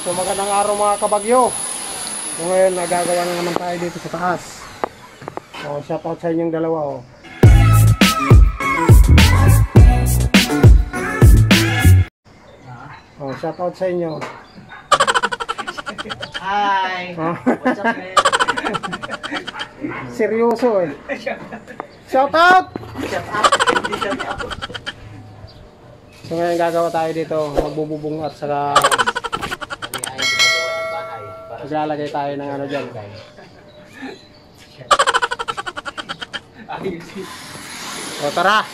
So magandang araw mga kabagyo. So ngayon nagagawa na naman tayo dito sa taas. So shout out sa inyong dalawa oh. Oh, shout out sa inyo. Hi! Oh. What's up, man? Seryoso eh. Shout out! Up! Hindi shut up. So ngayon gagawa tayo dito, magbububong at saka maglalagay tayo ng ano dyan. ayos. O tara!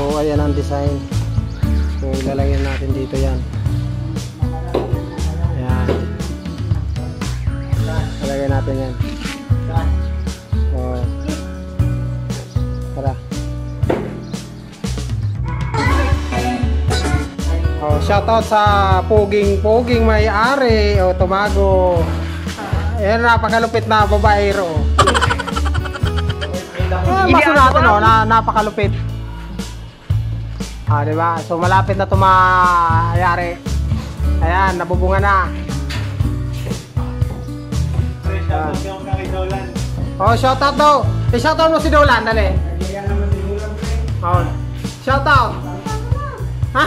So ayan ang design. So ilalagyan natin dito yan. Ayan. Ilalagyan natin yan. So, tara. Oh, shoutout sa Puging Puging may-ari o Tumago. Ayan napakalupit na babaero. Ah, baso natin oh, na, napakalupit. Ah, di ba? So malapit na tumayari. Ayan, nabubunga na. Ah. Oh, shoutout daw. Eh, shoutout mo si Dolan, dali. Oh. Shoutout. Ha?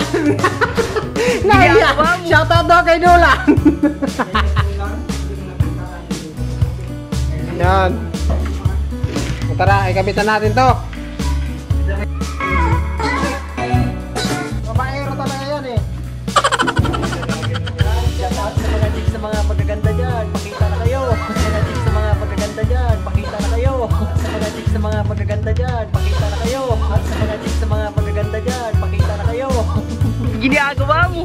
Naiya. Shoutout daw kay Dolan. Yan. Tara, ikabitan natin to. Mga magaganda dyan. Pakita na kayo. At sa mga chicks sa mga magaganda dyan. Pakita na kayo. Ginagawa mo.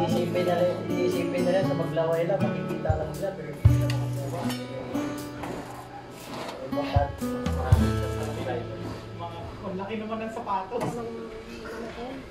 Iisipin na rin, iisipin na rin sa maglaway lang. Makikita lang sila. Pero hindi sila makagawa. Ang laki naman ng sapatos. Yan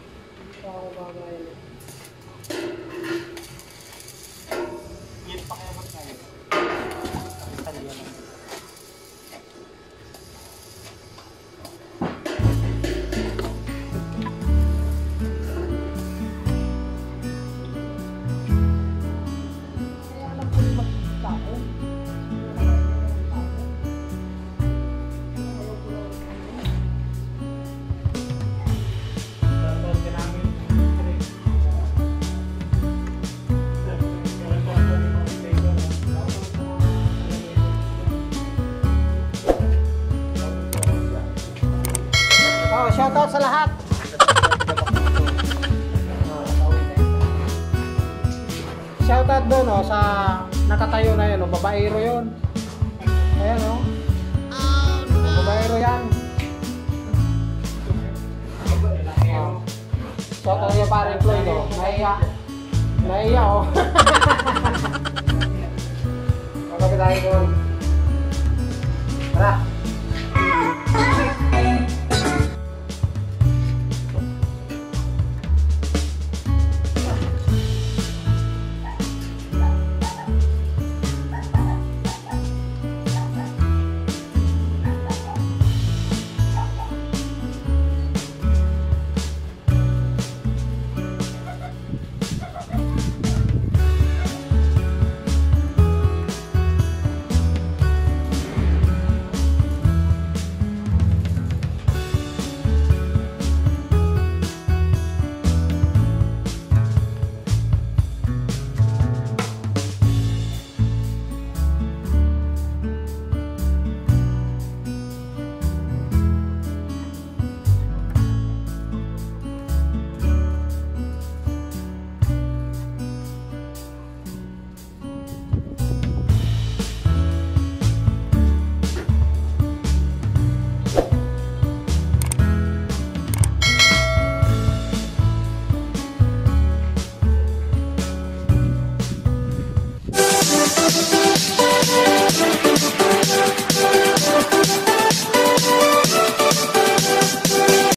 nakatayo na yun, oh, babaero yun. Ayan oh. Oh, babaero yan. Oh. Shoutout yung parang Floyd oh. Naiya. Naiya oh. Magkapit tayo doon. Tara.